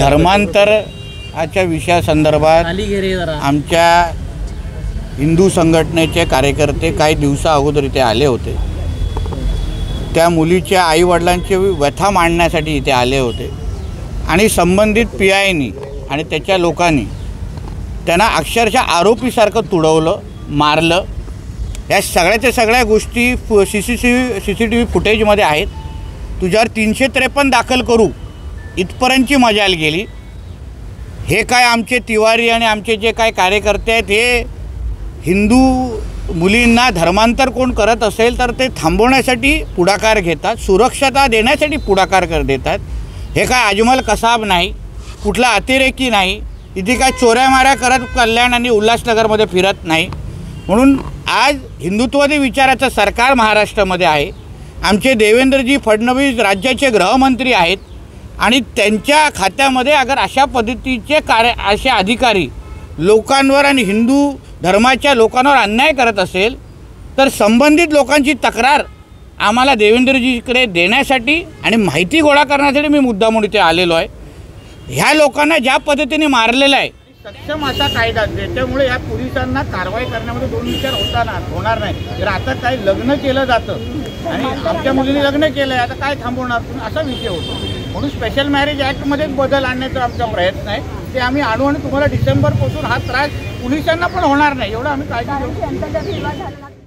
धर्मांतराच्या विषयासंदर्भात आमच्या हिंदू संघटनेचे कार्यकर्ते काही दिवसा अगोदर इथे आले होते. त्या मुलीच्या आईवडिलांची व्यथा मांडण्यासाठी इथे आले होते. आणि संबंधित पी आयनी आणि त्याच्या लोकांनी त्यांना अक्षरशः आरोपीसारखं तुडवलं मारलं. या सगळ्याच्या सगळ्या गोष्टी C C C C C T V फुटेजमध्ये आहेत. तुझ्यावर तीनशे त्रेपन्न दाखल करू. इथपर्यंतची मजाल गेली. हे काय आमचे तिवारी आणि आमचे जे काय कार्यकर्ते आहेत हे हिंदू मुलींना धर्मांतर कोण करत असेल तर ते थांबवण्यासाठी पुढाकार घेतात सुरक्षता देण्यासाठी पुढाकार कर देतात. हे काय अजमल कसाब नाही कुठला अतिरेकी नाही इथे काय चोऱ्या माऱ्या करत कल्याण आणि उल्हासनगरमध्ये फिरत नाही. म्हणून आज हिंदुत्ववादी विचाराचं सरकार महाराष्ट्रामध्ये आहे. आमचे देवेंद्रजी फडणवीस राज्याचे गृहमंत्री आहेत. आणि त्यांच्या खात्यामध्ये अगर अशा पद्धतीचे कार्य असे अधिकारी लोकांवर आणि हिंदू धर्माच्या लोकांवर अन्याय करत असेल तर संबंधित लोकांची तक्रार आम्हाला देवेंद्रजीकडे देण्यासाठी आणि माहिती गोळा करण्यासाठी मी मुद्दामून इथे आलेलो आहे. ह्या लोकांना ज्या पद्धतीने मारलेलं आहे सक्षम असा कायदा ज्याच्यामुळे या पोलिसांना कारवाई करण्यामध्ये दोन विचार होताना होणार नाही. तर आता काय लग्न केलं जातं. आणि आमच्या मुलीने लग्न केलं आहे आता काय थांबवणार? असा विषय होतो. म्हणून स्पेशल मॅरेज ॲक्टमध्ये बदल आणण्याचा आमचा प्रयत्न आहे. ते आम्ही आणू आणि तुम्हाला डिसेंबरपासून हा त्रास पोलिसांना पण होणार नाही एवढं आम्ही काळजी घेऊ.